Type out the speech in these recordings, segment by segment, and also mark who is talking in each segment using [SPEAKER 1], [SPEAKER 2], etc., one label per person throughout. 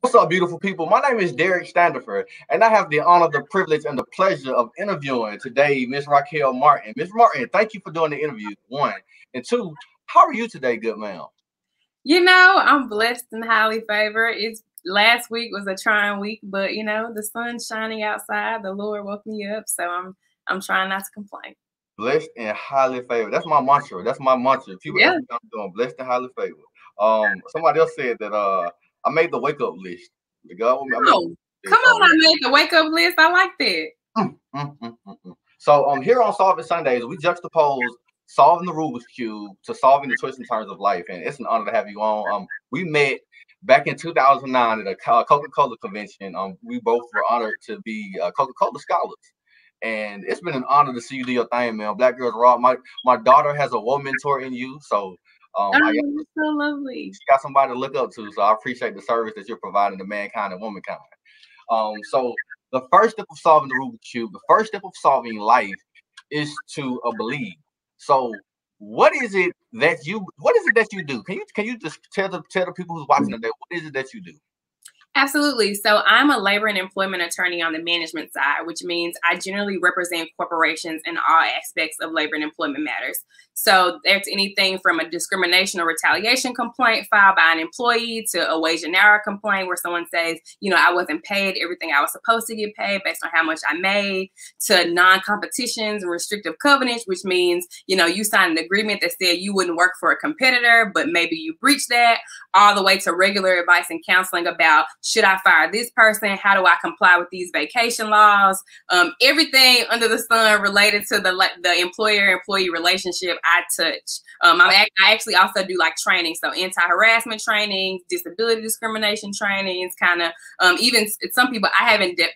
[SPEAKER 1] What's up, beautiful people? My name is Derek Standiford, and I have the honor, the privilege, and the pleasure of interviewing today Miss Racquel Martin. Miss Martin, thank you for doing the interview. One and two, how are you today, good ma'am?
[SPEAKER 2] You know, I'm blessed and highly favored. It's last week was a trying week, but you know, the sun's shining outside. The Lord woke me up, so I'm I'm trying not to complain.
[SPEAKER 1] Blessed and highly favored. That's my mantra. That's my mantra. People yeah. I'm doing blessed and highly favored. Um, somebody else said that uh I made the wake up list. The
[SPEAKER 2] God, oh, come on, I made the wake up list. I like that. Mm, mm,
[SPEAKER 1] mm. so um here on Solve It Sundays, we juxtapose solving the Rubik's Cube to solving the twists and turns of life. And it's an honor to have you on. Um, we met back in 2009 at a Coca-Cola convention. Um, we both were honored to be uh, Coca-Cola scholars. And it's been an honor to see you do your thing, man. Black Girls Rock. My my daughter has a woman mentor in you, so um,
[SPEAKER 2] oh, got, so lovely.
[SPEAKER 1] She got somebody to look up to, so I appreciate the service that you're providing to mankind and womankind. Um, so the first step of solving the Rubik's cube, the first step of solving life, is to uh, believe. So, what is it that you what is it that you do? Can you can you just tell the tell the people who's watching today what is it that you do?
[SPEAKER 2] Absolutely. So I'm a labor and employment attorney on the management side, which means I generally represent corporations in all aspects of labor and employment matters. So there's anything from a discrimination or retaliation complaint filed by an employee to a wage and hour complaint where someone says, you know, I wasn't paid everything I was supposed to get paid based on how much I made, to non-competitions and restrictive covenants, which means, you know, you signed an agreement that said you wouldn't work for a competitor, but maybe you breached that, all the way to regular advice and counseling about should I fire this person? How do I comply with these vacation laws? Um, everything under the sun related to the the employer employee relationship I touch. Um, I, I actually also do like training, so anti harassment training, disability discrimination trainings, kind of um, even some people I haven't de-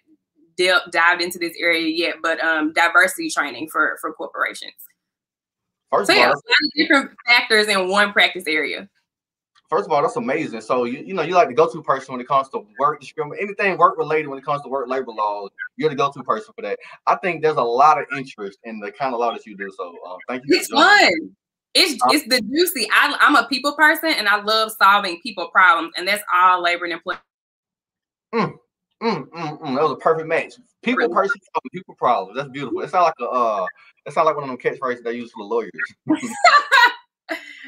[SPEAKER 2] de- dived into this area yet, but um, diversity training for for corporations. First so yeah, different factors in one practice area
[SPEAKER 1] first of all, that's amazing. So you, you know, you like the go-to person when it comes to work discrimination, anything work related when it comes to work labor laws. You're the go-to person for that. I think there's a lot of interest in the kind of law that you do. So uh, thank you.
[SPEAKER 2] It's fun. It's um, it's the juicy. I, I'm a people person and I love solving people problems, and that's all labor and employment.
[SPEAKER 1] Mm, mm, mm, mm. That was a perfect match. People really? person solving people problems. That's beautiful. It sounds like a uh, it sounds like one of them catchphrases they use for the lawyers.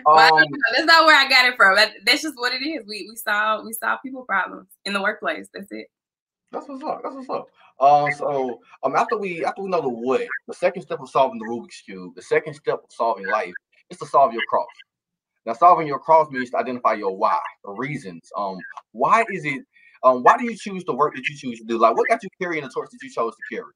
[SPEAKER 2] Um, that's not where I got it from. That's just what it is. We we solve we solve people problems in the workplace. That's it.
[SPEAKER 1] That's what's up. That's what's up. Um, so um, after we after we know the what, the second step of solving the Rubik's cube, the second step of solving life is to solve your cross. Now, solving your cross means to identify your why, the reasons. Um, why is it? Um, why do you choose the work that you choose to do? Like, what got you carrying the torch that you chose to carry?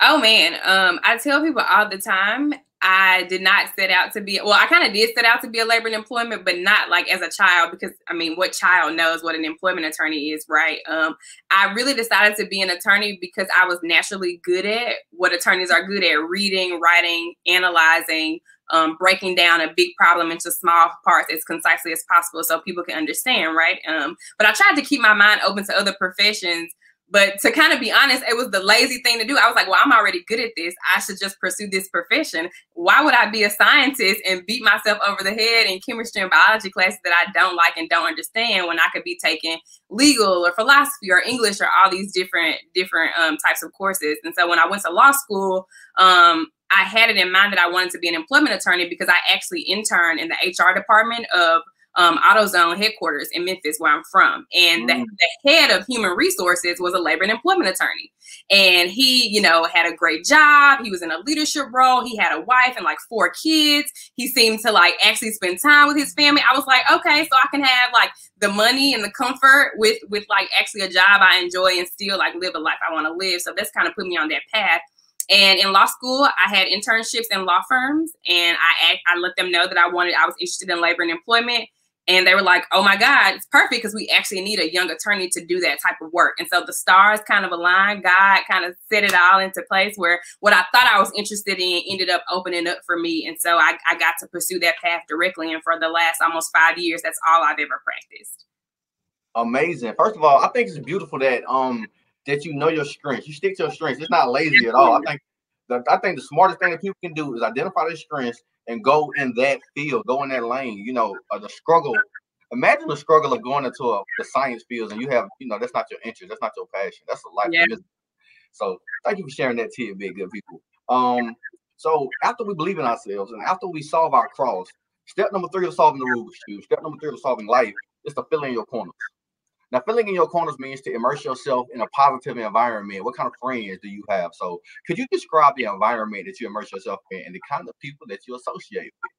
[SPEAKER 2] Oh man, um, I tell people all the time I did not set out to be well, I kind of did set out to be a labor and employment, but not like as a child, because I mean, what child knows what an employment attorney is, right? Um, I really decided to be an attorney because I was naturally good at what attorneys are good at reading, writing, analyzing, um, breaking down a big problem into small parts as concisely as possible so people can understand, right? Um, but I tried to keep my mind open to other professions but to kind of be honest, it was the lazy thing to do. I was like, well, I'm already good at this. I should just pursue this profession. Why would I be a scientist and beat myself over the head in chemistry and biology classes that I don't like and don't understand when I could be taking legal or philosophy or English or all these different different um, types of courses? And so when I went to law school, um, I had it in mind that I wanted to be an employment attorney because I actually interned in the HR department of um, AutoZone headquarters in Memphis, where I'm from. And mm. the, the, head of human resources was a labor and employment attorney. And he, you know, had a great job. He was in a leadership role. He had a wife and like four kids. He seemed to like actually spend time with his family. I was like, okay, so I can have like the money and the comfort with with like actually a job I enjoy and still like live a life I want to live. So that's kind of put me on that path. And in law school, I had internships in law firms, and I I let them know that I wanted I was interested in labor and employment and they were like, oh my God, it's perfect because we actually need a young attorney to do that type of work. And so the stars kind of aligned. God kind of set it all into place where what I thought I was interested in ended up opening up for me. And so I, I got to pursue that path directly. And for the last almost five years, that's all I've ever practiced.
[SPEAKER 1] Amazing. First of all, I think it's beautiful that um that you know your strengths. You stick to your strengths. It's not lazy at all. I think the, I think the smartest thing that people can do is identify their strengths and go in that field, go in that lane. You know, uh, the struggle imagine the struggle of going into a, the science fields and you have, you know, that's not your interest, that's not your passion, that's a life yeah. So thank you for sharing that tidbit, good people. Um, so after we believe in ourselves and after we solve our cross, step number three of solving the Rubik's cube, step number three of solving life is to fill in your corners. Now, filling in your corners means to immerse yourself in a positive environment. What kind of friends do you have? So, could you describe the environment that you immerse yourself in and the kind of people that you associate with?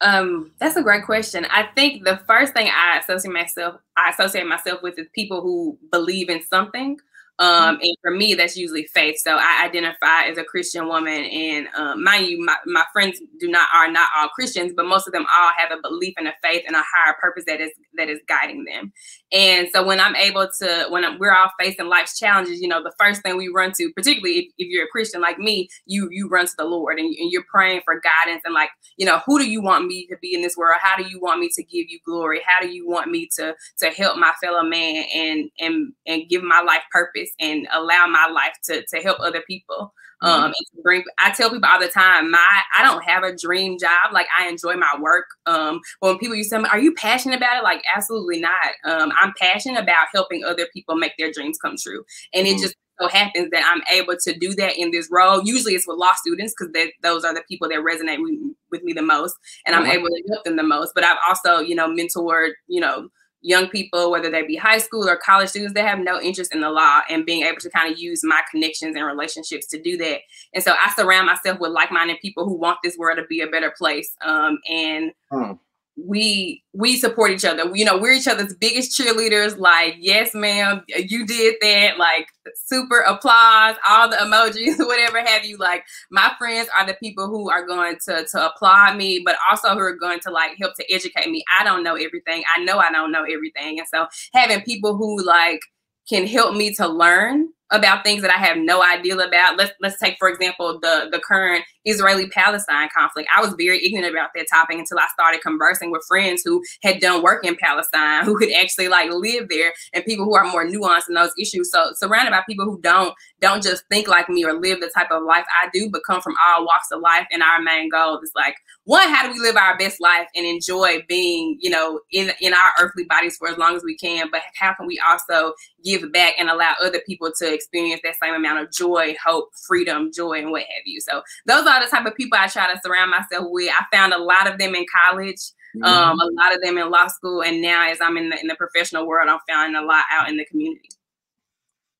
[SPEAKER 2] Um, that's a great question. I think the first thing I associate myself, I associate myself with is people who believe in something. Um, and for me, that's usually faith. So I identify as a Christian woman, and um, mind you, my, my friends do not are not all Christians, but most of them all have a belief and a faith and a higher purpose that is that is guiding them. And so when I'm able to, when I'm, we're all facing life's challenges, you know, the first thing we run to, particularly if, if you're a Christian like me, you you run to the Lord and, and you're praying for guidance and like, you know, who do you want me to be in this world? How do you want me to give you glory? How do you want me to to help my fellow man and and and give my life purpose? And allow my life to to help other people. Mm-hmm. Um, and bring, I tell people all the time, my I don't have a dream job. Like I enjoy my work. Um, when people use me, "Are you passionate about it?" Like absolutely not. Um, I'm passionate about helping other people make their dreams come true, and mm-hmm. it just so happens that I'm able to do that in this role. Usually it's with law students because those are the people that resonate with, with me the most, and I'm uh-huh. able to help them the most. But I've also, you know, mentored, you know, young people, whether they be high school or college students, they have no interest in the law and being able to kind of use my connections and relationships to do that. And so I surround myself with like-minded people who want this world to be a better place. Um, and hmm we we support each other. You know, we're each other's biggest cheerleaders. Like, yes, ma'am, you did that. Like, super applause, all the emojis, whatever have you. Like, my friends are the people who are going to to applaud me, but also who are going to like help to educate me. I don't know everything. I know I don't know everything, and so having people who like can help me to learn about things that I have no idea about. Let's let's take for example the the current Israeli Palestine conflict. I was very ignorant about that topic until I started conversing with friends who had done work in Palestine, who could actually like live there, and people who are more nuanced in those issues. So surrounded by people who don't don't just think like me or live the type of life I do, but come from all walks of life. And our main goal is like one, how do we live our best life and enjoy being, you know, in in our earthly bodies for as long as we can, but how can we also give back and allow other people to experience that same amount of joy, hope, freedom, joy, and what have you. So those are the type of people I try to surround myself with. I found a lot of them in college, mm-hmm. um, a lot of them in law school, and now as I'm in the in the professional world, I'm finding a lot out in the community.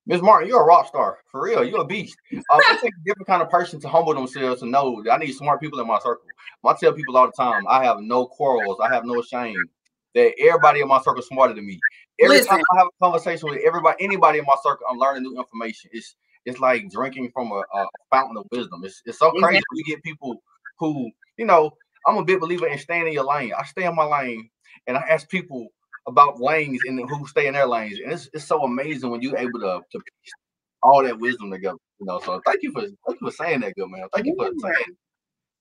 [SPEAKER 1] Ms. Martin, you're a rock star. For real, you're a beast. Uh, it takes a different kind of person to humble themselves to know I need smart people in my circle. I tell people all the time, I have no quarrels, I have no shame. That everybody in my circle is smarter than me. Every Listen. time I have a conversation with everybody, anybody in my circle, I'm learning new information. It's it's like drinking from a, a fountain of wisdom. It's, it's so crazy you get people who, you know, I'm a big believer in staying in your lane. I stay in my lane and I ask people about lanes and who stay in their lanes. And it's, it's so amazing when you're able to, to piece all that wisdom together. You know, so thank you for thank you for saying that, good man. Thank you for saying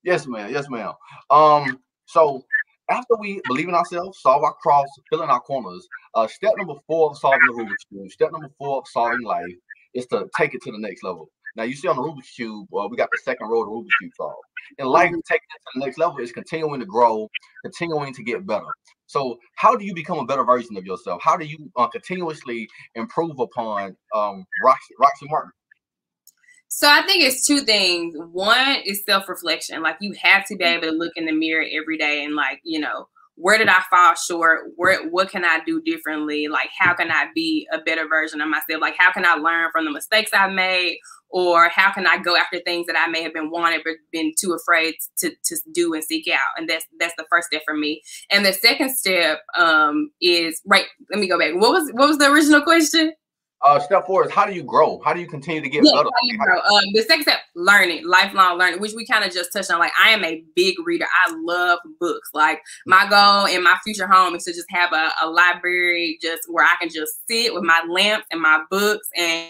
[SPEAKER 1] yes, ma'am. Yes, ma'am. Um, so after we believe in ourselves, solve our cross, fill in our corners, uh, step number four of solving the Rubik's Cube, step number four of solving life is to take it to the next level. Now you see on the Rubik's Cube, uh, we got the second row of the Rubik's Cube solved. In life, mm-hmm. taking it to the next level is continuing to grow, continuing to get better. So how do you become a better version of yourself? How do you uh, continuously improve upon um, Roxy, Roxy Martin?
[SPEAKER 2] So I think it's two things. One is self-reflection. Like you have to be able to look in the mirror every day and like, you know, where did I fall short? Where what can I do differently? Like how can I be a better version of myself? Like how can I learn from the mistakes I made? Or how can I go after things that I may have been wanted but been too afraid to, to do and seek out? And that's that's the first step for me. And the second step um, is right. Let me go back. What was what was the original question?
[SPEAKER 1] Uh, step four is how do you grow? How do you continue to get yeah, better?
[SPEAKER 2] How you grow? Um, the second step, learning, lifelong learning, which we kind of just touched on. Like I am a big reader. I love books. Like my goal in my future home is to just have a, a library just where I can just sit with my lamps and my books and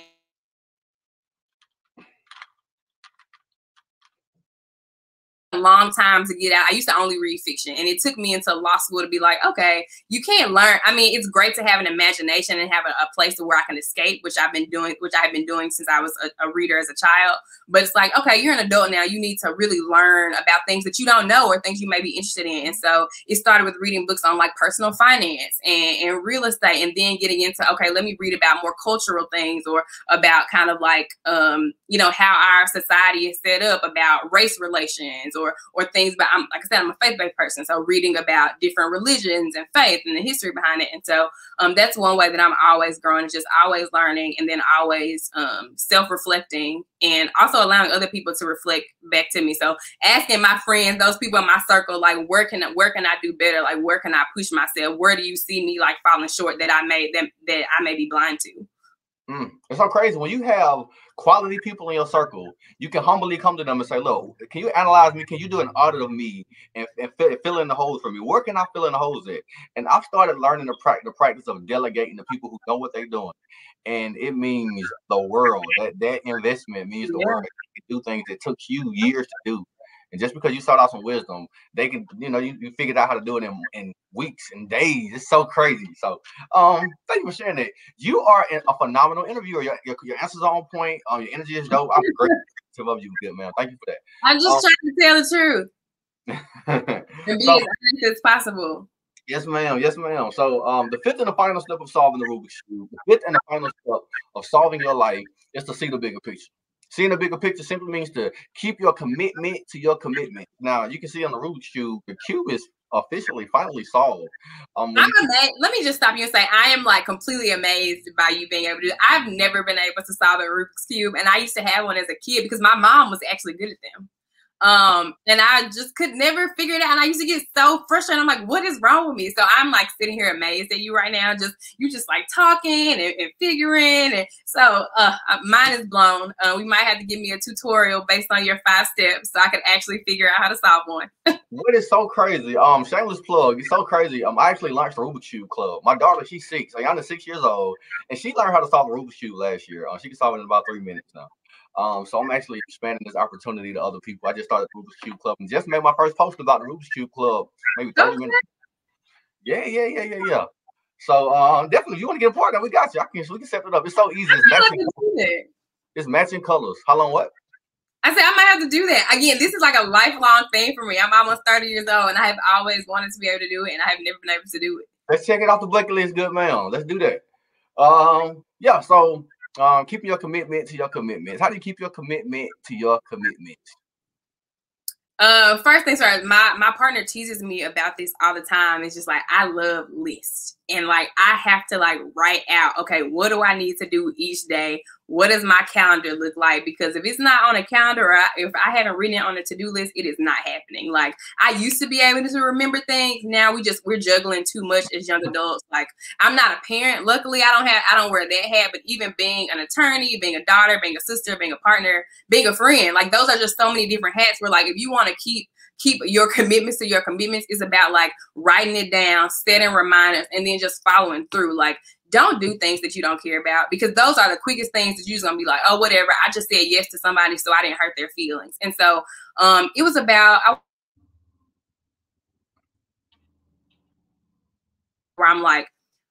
[SPEAKER 2] long time to get out. I used to only read fiction, and it took me into law school to be like, okay, you can't learn. I mean, it's great to have an imagination and have a, a place to where I can escape, which I've been doing, which I've been doing since I was a, a, reader as a child. But it's like, okay, you're an adult now. You need to really learn about things that you don't know or things you may be interested in. And so it started with reading books on like personal finance and, and real estate, and then getting into okay, let me read about more cultural things or about kind of like um, you know how our society is set up about race relations or or things but I'm like I said I'm a faith-based person so reading about different religions and faith and the history behind it and so um, that's one way that I'm always growing just always learning and then always um, self-reflecting and also allowing other people to reflect back to me. So asking my friends those people in my circle like where can where can I do better? Like where can I push myself? Where do you see me like falling short that I may them that I may be blind to
[SPEAKER 1] Mm. It's so crazy when you have quality people in your circle. You can humbly come to them and say, "Look, can you analyze me? Can you do an audit of me and, and fill, fill, in the holes for me? Where can I fill in the holes at?" And I've started learning the, pra- the practice of delegating to people who know what they're doing, and it means the world. That that investment means the yeah. world. do things that took you years to do. And just because you sought out some wisdom, they can, you know, you, you figured out how to do it in, in weeks and days. It's so crazy. So um thank you for sharing that. You are a phenomenal interviewer. Your, your, your answers are on point. Um, your energy is dope. I'm great to love you, good man. Thank you for that.
[SPEAKER 2] I'm just um, trying to tell the truth. and be so, as honest as possible.
[SPEAKER 1] Yes, ma'am. Yes, ma'am. So, um, the fifth and the final step of solving the Rubik's cube, the fifth and the final step of solving your life is to see the bigger picture. Seeing the bigger picture simply means to keep your commitment to your commitment. Now, you can see on the Rubik's Cube, the cube is officially finally solved.
[SPEAKER 2] Um, I'm amazed. Let me just stop you and say I am like completely amazed by you being able to. I've never been able to solve a Rubik's cube, and I used to have one as a kid because my mom was actually good at them. Um, and I just could never figure it out. And I used to get so frustrated. I'm like, what is wrong with me? So I'm like sitting here amazed at you right now. Just you just like talking and, and figuring. And so uh mine is blown. Uh, we might have to give me a tutorial based on your five steps so I can actually figure out how to solve one.
[SPEAKER 1] what is so crazy? Um, shameless plug. It's so crazy. Um, I actually launched the Rubik's Cube Club. My daughter, she's six. Ayana, six years old, and she learned how to solve the Rubik's Cube last year. Uh, she can solve it in about three minutes now. Um, so I'm actually expanding this opportunity to other people. I just started the Rubik's Cube Club and just made my first post about the Rubik's Cube Club maybe 30 okay. minutes. Yeah, yeah, yeah, yeah, yeah. So uh, definitely, if you want to get a partner, we got you. I can we can set it up. It's so easy. It's matching, it's matching colors. How long? What?
[SPEAKER 2] I said I might have to do that again. This is like a lifelong thing for me. I'm almost 30 years old, and I have always wanted to be able to do it, and I have never been able to do it.
[SPEAKER 1] Let's check it off the bucket list, good man. Let's do that. Um, yeah. So um, keeping your commitment to your commitments. How do you keep your commitment to your commitments?
[SPEAKER 2] Uh, first things first, my my partner teases me about this all the time. It's just like I love lists, and like I have to like write out. Okay, what do I need to do each day? what does my calendar look like? Because if it's not on a calendar, or if I haven't written it on a to-do list, it is not happening. Like I used to be able to remember things. Now we just we're juggling too much as young adults. Like I'm not a parent. Luckily, I don't have I don't wear that hat. But even being an attorney, being a daughter, being a sister, being a partner, being a friend, like those are just so many different hats. Where like if you want to keep keep your commitments to your commitments is about like writing it down, setting reminders, and then just following through. Like don't do things that you don't care about because those are the quickest things that you're gonna be like, oh, whatever. I just said yes to somebody, so I didn't hurt their feelings. And so um, it was about I, where I'm like,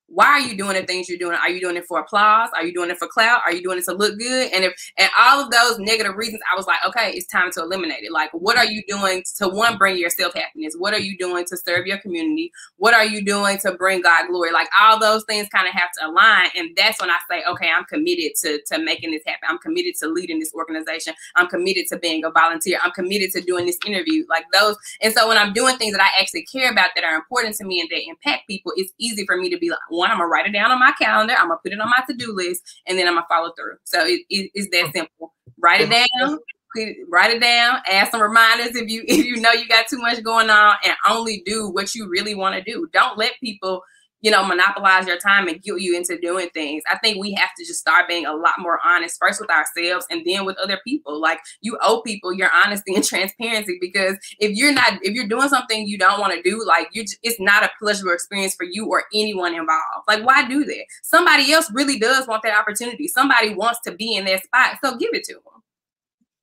[SPEAKER 2] why are you doing the things you're doing? Are you doing it for applause? Are you doing it for clout? Are you doing it to look good? And if and all of those negative reasons, I was like, okay, it's time to eliminate it. Like, what are you doing to one bring yourself happiness? What are you doing to serve your community? What are you doing to bring God glory? Like all those things kind of have to align. And that's when I say, okay, I'm committed to to making this happen. I'm committed to leading this organization. I'm committed to being a volunteer. I'm committed to doing this interview. Like those. And so when I'm doing things that I actually care about that are important to me and that impact people, it's easy for me to be like, one, I'm gonna write it down on my calendar. I'm gonna put it on my to-do list, and then I'm gonna follow through. So it, it, it's that mm. simple. Write it down. Write it down. Add some reminders if you if you know you got too much going on, and only do what you really want to do. Don't let people you know, monopolize your time and guilt you into doing things. I think we have to just start being a lot more honest first with ourselves and then with other people. Like you owe people your honesty and transparency because if you're not, if you're doing something you don't want to do, like you, it's not a pleasurable experience for you or anyone involved. Like why do that? Somebody else really does want that opportunity. Somebody wants to be in that spot, so give it to them.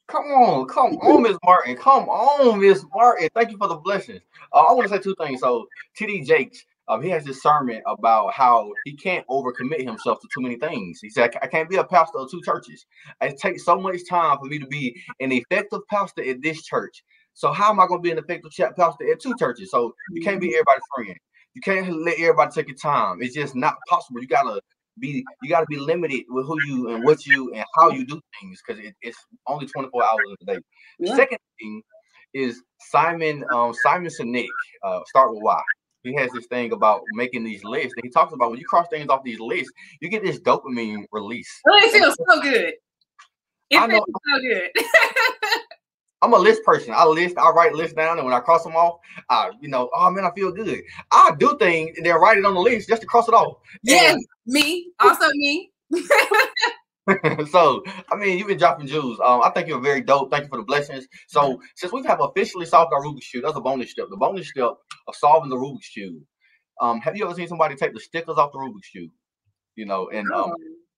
[SPEAKER 1] Come on, come on, Miss Martin. Come on, Miss Martin. Thank you for the blessings. Uh, I want to say two things. So, TD Jakes, um, he has this sermon about how he can't overcommit himself to too many things. He said, I can't be a pastor of two churches. It takes so much time for me to be an effective pastor at this church. So, how am I going to be an effective pastor at two churches? So, you can't be everybody's friend. You can't let everybody take your time. It's just not possible. You gotta be you got to be limited with who you and what you and how you do things because it, it's only 24 hours in a day. Yeah. Second thing is Simon um Simon Sinek, uh start with why. He has this thing about making these lists. And he talks about when you cross things off these lists, you get this dopamine release.
[SPEAKER 2] Oh, it feels so good. It I feels know, so good.
[SPEAKER 1] I'm a list person. I list, I write lists down, and when I cross them off, I, you know, oh man, I feel good. I do things and then write it on the list just to cross it off.
[SPEAKER 2] Yes, and, me, also me.
[SPEAKER 1] so, I mean, you've been dropping jewels. Um, I think you're very dope. Thank you for the blessings. So, since we have officially solved our Rubik's cube, that's a bonus step. The bonus step of solving the Rubik's cube. Um, have you ever seen somebody take the stickers off the Rubik's cube? You know, and um,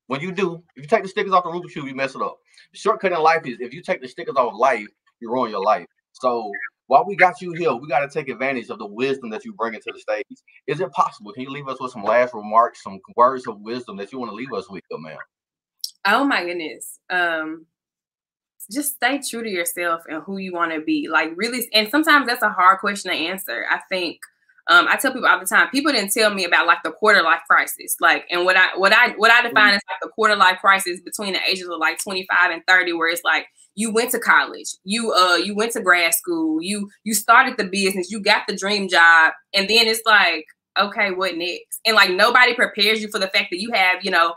[SPEAKER 1] when you do, if you take the stickers off the Rubik's cube, you mess it up. The shortcut in life is if you take the stickers off life, you ruin your life. So while we got you here, we got to take advantage of the wisdom that you bring into the stage. Is it possible? Can you leave us with some last remarks, some words of wisdom that you want to leave us with, man?
[SPEAKER 2] Oh my goodness. Um, just stay true to yourself and who you want to be. Like really, and sometimes that's a hard question to answer. I think um, I tell people all the time, people didn't tell me about like the quarter life crisis. Like, and what I what I what I define mm-hmm. as like the quarter life crisis between the ages of like 25 and 30, where it's like you went to college, you uh you went to grad school, you you started the business, you got the dream job, and then it's like, okay, what next? And like nobody prepares you for the fact that you have, you know,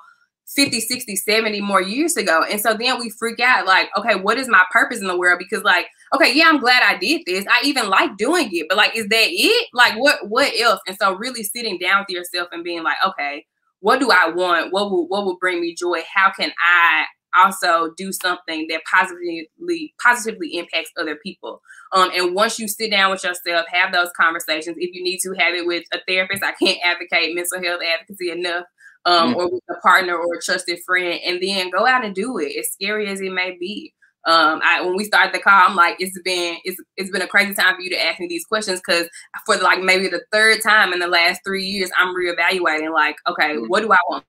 [SPEAKER 2] 50, 60, 70 more years ago. And so then we freak out like, okay, what is my purpose in the world? Because like, okay, yeah, I'm glad I did this. I even like doing it, but like, is that it? Like what what else? And so really sitting down with yourself and being like, okay, what do I want? What will what will bring me joy? How can I also do something that positively positively impacts other people. Um, and once you sit down with yourself, have those conversations. If you need to have it with a therapist, I can't advocate mental health advocacy enough um, mm-hmm. or with a partner or a trusted friend, and then go out and do it, as scary as it may be. Um, I, when we started the call, I'm like, it's been it's it's been a crazy time for you to ask me these questions because for like maybe the third time in the last three years, I'm reevaluating. Like, okay, mm-hmm. what do I want?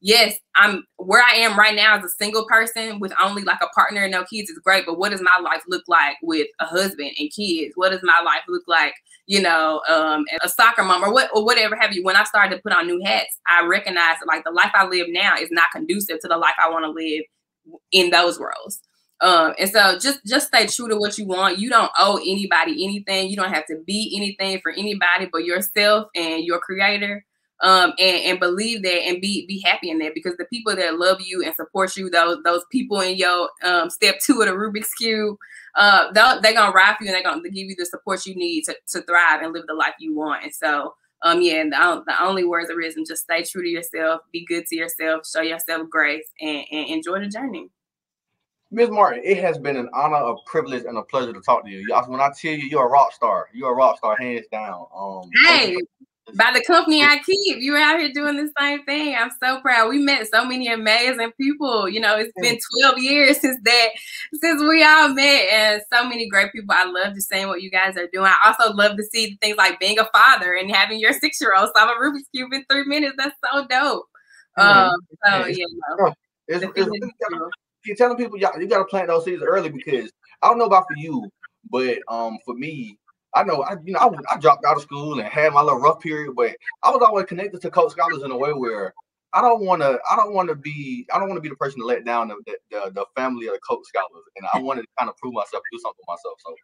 [SPEAKER 2] Yes, I'm where I am right now as a single person with only like a partner and no kids is great. But what does my life look like with a husband and kids? What does my life look like you know, um, a soccer mom or what or whatever have you. When I started to put on new hats, I recognized like the life I live now is not conducive to the life I want to live in those roles. Um, and so just just stay true to what you want. You don't owe anybody anything. You don't have to be anything for anybody but yourself and your creator. Um, and, and believe that and be be happy in that because the people that love you and support you, those those people in your um, step two of the Rubik's cube, uh, they're gonna ride for you and they're gonna give you the support you need to, to thrive and live the life you want. And so, um, yeah, the, the only words of wisdom: just stay true to yourself, be good to yourself, show yourself grace, and, and enjoy the journey.
[SPEAKER 1] Ms. Martin, it has been an honor, a privilege, and a pleasure to talk to you. When I tell you you're a rock star, you're a rock star, hands down. Um,
[SPEAKER 2] hey, by the company I keep. You're out here doing the same thing. I'm so proud. We met so many amazing people. You know, it's been 12 years since that, since we all met, and so many great people. I love to see what you guys are doing. I also love to see things like being a father and having your six year old solve a Rubik's Cube in three minutes. That's so dope. Um, so, yeah. No, it's,
[SPEAKER 1] it's, you're telling people y'all, you got to plant those seeds early because I don't know about for you, but um, for me, I know I you know I, I dropped out of school and had my little rough period, but I was always connected to Coke Scholars in a way where I don't want to I don't want to be I don't want to be the person to let down the, the, the family of the Coke Scholars, and I wanted to kind of prove myself, do something for myself. So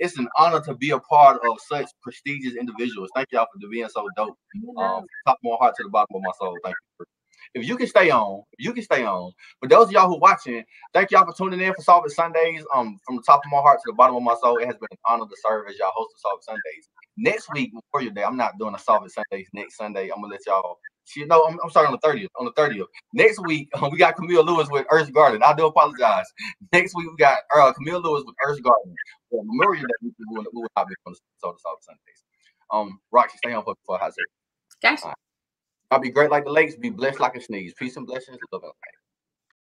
[SPEAKER 1] it's an honor to be a part of such prestigious individuals. Thank y'all for being so dope. Um, top of my heart to the bottom of my soul. Thank you. If you can stay on, you can stay on. For those of y'all who watching, thank y'all for tuning in for Solve It Sundays. Um, from the top of my heart to the bottom of my soul, it has been an honor to serve as y'all host of Solve It Sundays. Next week, your day, I'm not doing a Solve It Sundays next Sunday. I'm gonna let y'all. You know, I'm, I'm sorry on the 30th. On the 30th. Next week, um, we got Camille Lewis with Earth Garden. I do apologize. Next week, we got uh, Camille Lewis with Earth Garden. For Memorial Day, we will, not be on the Solve It Sundays. Um, Roxy, stay on for, for hot
[SPEAKER 2] Gotcha.
[SPEAKER 1] I'll be great like the lakes, be blessed like a sneeze. Peace and blessings. Love and light.